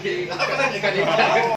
sama bikin ikan ikan